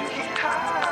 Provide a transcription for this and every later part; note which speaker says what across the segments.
Speaker 1: you can't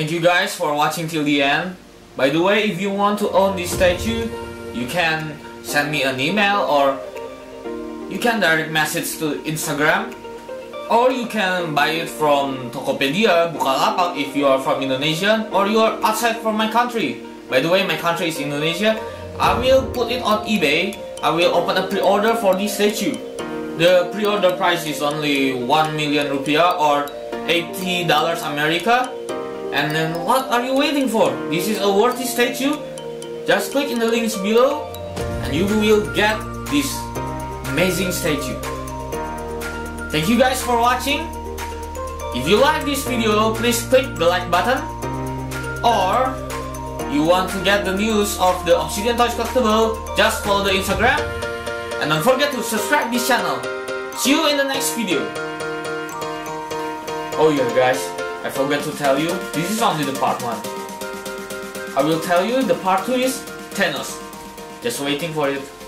Speaker 2: Thank you guys for watching till the end. By the way, if you want to own this statue, you can send me an email or you can direct message to Instagram or you can buy it from Tokopedia, Bukalapak if you are from Indonesia or you are outside from my country. By the way, my country is Indonesia. I will put it on eBay. I will open a pre-order for this statue. The pre-order price is only 1 million rupiah or 80 dollars America. And then what are you waiting for? This is a worthy statue. Just click in the links below and you will get this amazing statue. Thank you guys for watching. If you like this video, please click the like button. Or you want to get the news of the Obsidian Toys Collectible, just follow the Instagram. And don't forget to subscribe this channel. See you in the next video. Oh yeah guys, I forgot to tell you, this is only the part 1. I will tell you the part 2 is Thanos. Just waiting for it.